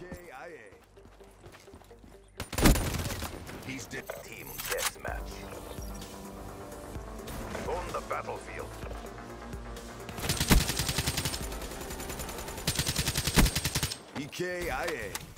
EKIA. He's dead. Team deathmatch. On the battlefield. EKIA.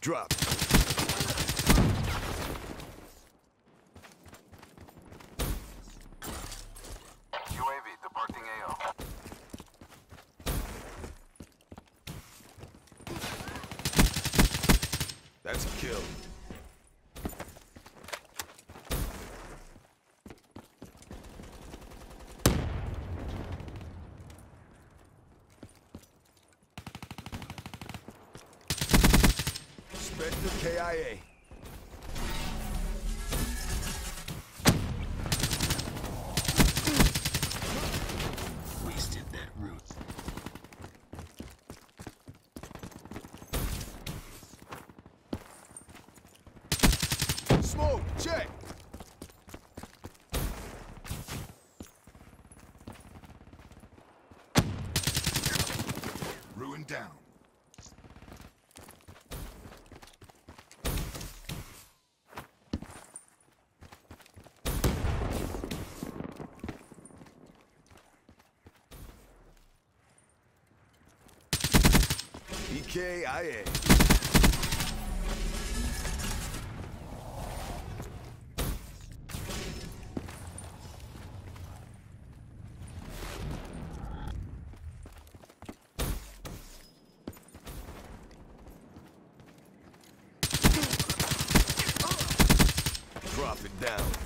Drop. UAV departing AO. That's a kill. Spectre KIA. Wasted that route. Smoke, check. Ruin down. EKIA. Drop it down.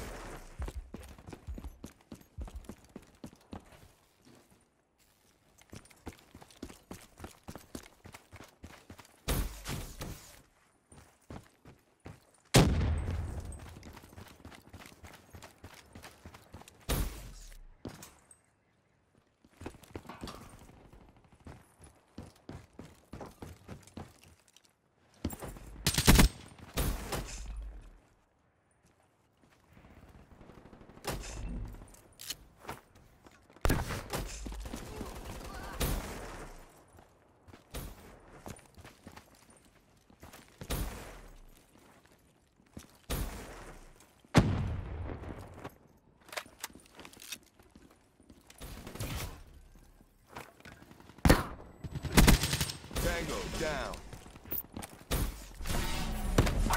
Tango down.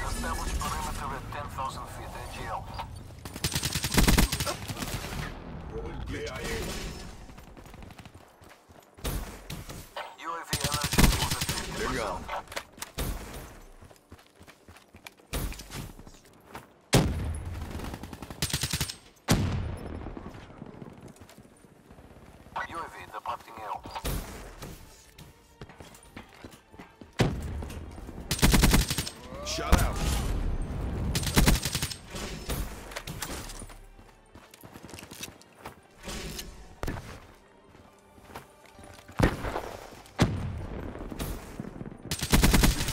Establish perimeter at 10,000 feet AGL. UAV energy was at 50%. They're gone. UAV Shut out.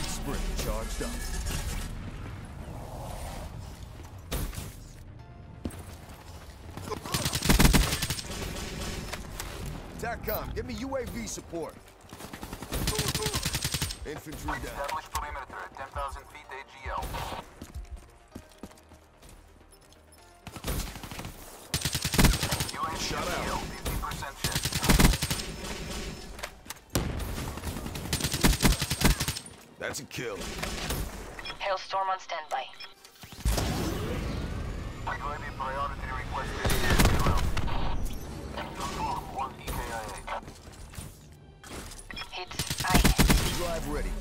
Sprint charged up. TACCOM, give me UAV support. Infantry down. Established perimeter at 10,000 feet. That's a kill. Hellstorm on standby. UAV priority requested zero. Control, one EKIA. Hits I. Drive ready.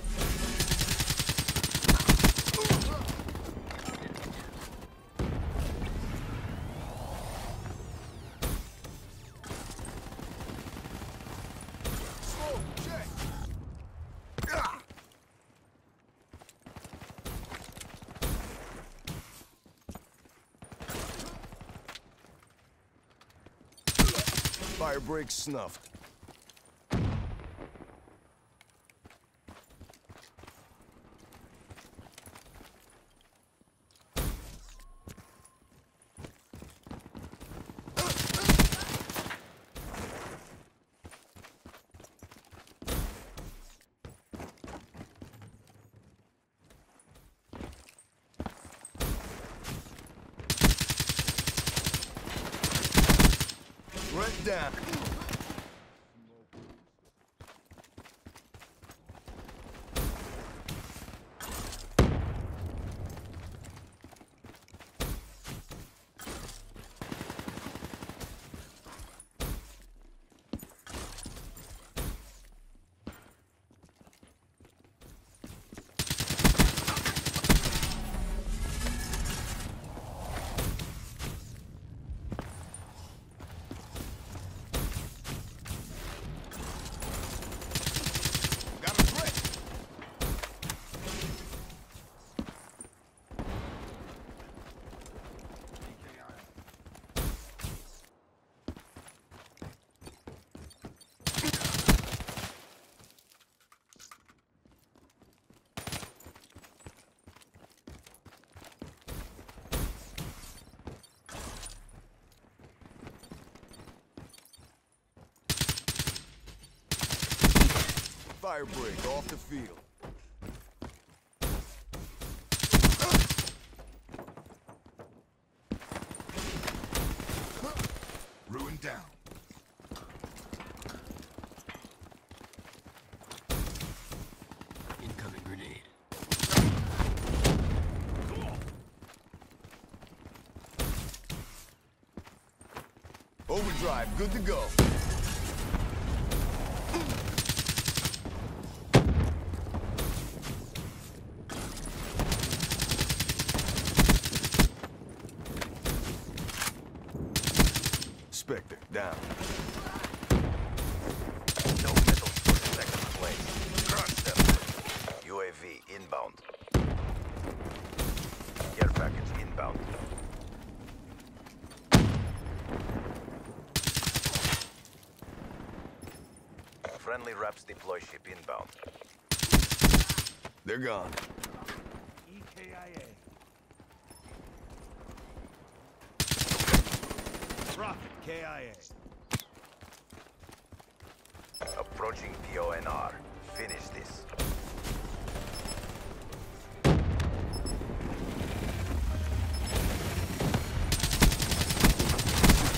Fire break snuffed. Down. Fire break off the field. Ruin down. Incoming grenade. Overdrive, good to go. Spectre, down. No middles for second place. Crush them. UAV inbound. Care package inbound. Friendly Raps deploy ship inbound. They're gone. EKIA. Rocket KIA. Approaching PONR. Finish this.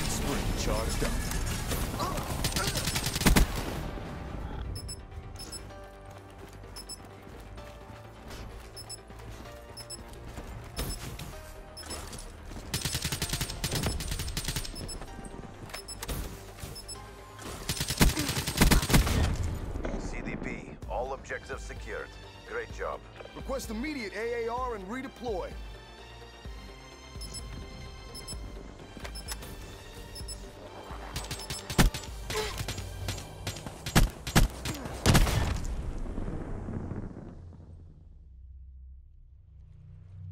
Spring charged up. All objectives secured. Great job. Request immediate AAR and redeploy.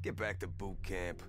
Get back to boot camp.